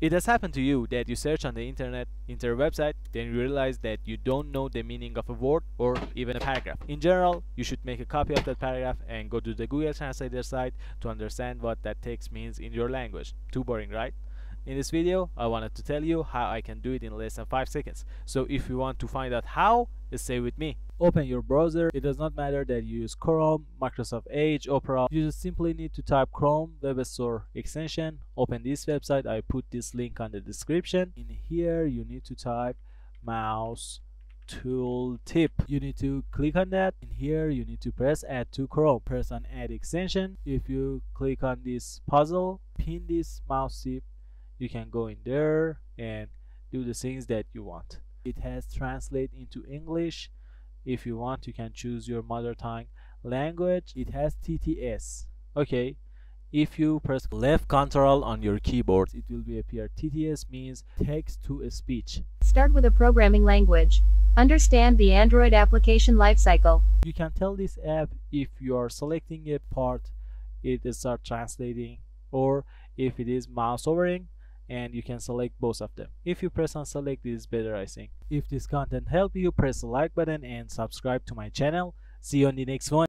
It has happened to you that you search on the internet, enter a website, then you realize that you don't know the meaning of a word or even a paragraph. In general, you should make a copy of that paragraph and go to the Google Translator site to understand what that text means in your language. Too boring, right? In this video, I wanted to tell you how I can do it in less than 5 seconds. So if you want to find out how, stay with me. Open your browser. It does not matter that you use Chrome, Microsoft Edge, Opera. You just simply need to type Chrome Web Store extension. Open this website. I put this link on the description. In here, you need to type mouse tool tip you need to click on that in here you need to press add to chrome press on add extension if you click on this puzzle pin this mouse tip you can go in there and do the things that you want it has translate into english. If you want you can choose your mother tongue language. It has tts okay. If you press left control on your keyboard it will be appear tts means text to speech. Start with a programming language. Understand the android application lifecycle. You can tell this app if you are selecting a part it start translating or if it is mouse overing and you can select both of them. If you press on select it is better i think. If this content helped you press the like button and subscribe to my channel. See you on the next one